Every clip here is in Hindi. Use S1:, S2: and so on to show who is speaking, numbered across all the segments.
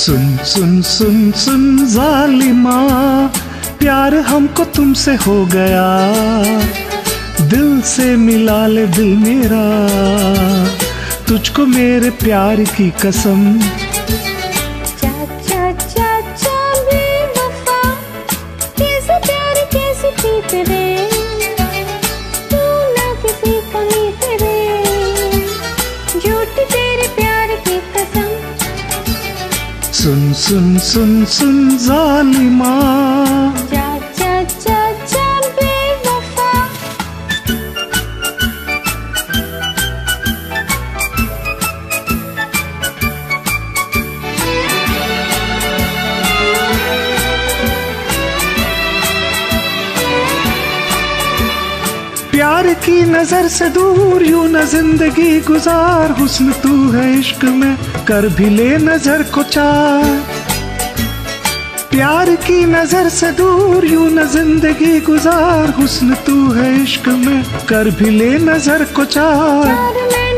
S1: सुन सुन सुन सुन, जालिमा। प्यार हमको तुमसे हो गया। दिल से मिला ले दिल मेरा। तुझको मेरे प्यार की कसम।
S2: चा चा चा
S1: सुन सुन सुन सुन जालिमा की नज़र से दूर यू न ज़िंदगी गुजार। हुस्न तू है इश्क में, कर भी ले नज़र को चार। प्यार की नज़र से दूर यू न ज़िंदगी गुजार। हुस्न तू है इश्क में, कर भी ले नज़र को चार।
S2: प्यार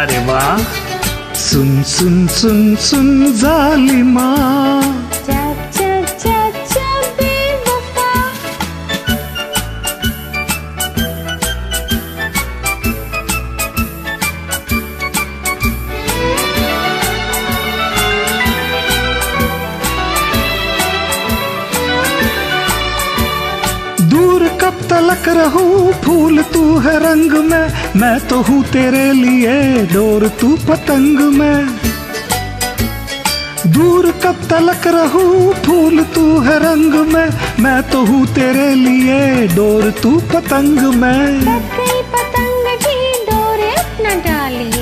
S1: अरे वाह सुन सुन सुन सुन जालिमा कब रहू, फूल तू है रंग में, मैं तो हूँ तेरे लिए डोर तू पतंग में। दूर कब तलक रहू, फूल तू है रंग में, मैं तो हूँ तेरे लिए डोर तू पतंग में।
S2: पतंग की डोरे अपना डालिए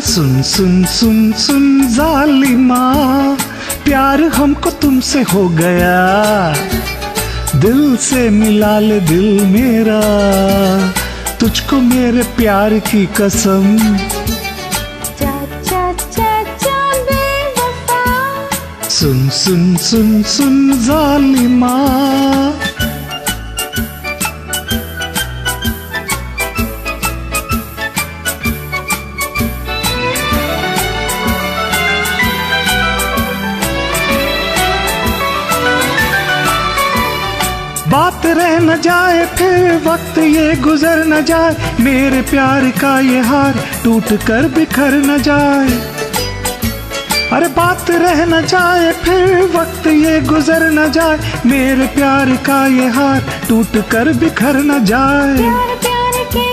S1: सुन सुन सुन सुन जालिमा। प्यार हमको तुमसे हो गया। दिल से मिला ले दिल मेरा। तुझको मेरे प्यार की कसम।
S2: चा चा चा चा
S1: सुन सुन सुन सुन जालिमा। बात रह न जाए, फिर वक्त ये गुजर न जाए। मेरे प्यार का ये हार टूट कर बिखर न जाए। अरे बात रह न जाए, फिर वक्त ये गुजर न जाए। मेरे प्यार का ये हार टूट कर बिखर न जाए।
S2: प्यार प्यार के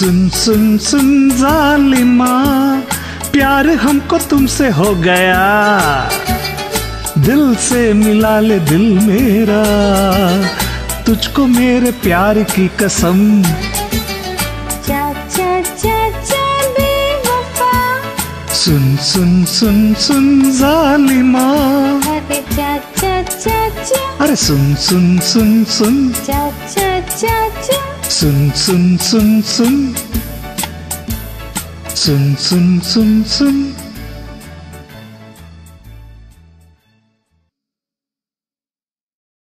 S1: सुन सुन सुन जालिमा प्यार हमको तुमसे हो गया। दिल से मिला ले दिल मेरा तुझको मेरे प्यार की कसम।
S2: चा चा चा चा
S1: सुन सुन सुन सुन जालिमा।
S2: अरे चा चा चा चा
S1: अरे सुन सुन सुन सुन।
S2: चा चा चा चा
S1: सुन सुन सुन सुन सुन सुन सुन सुन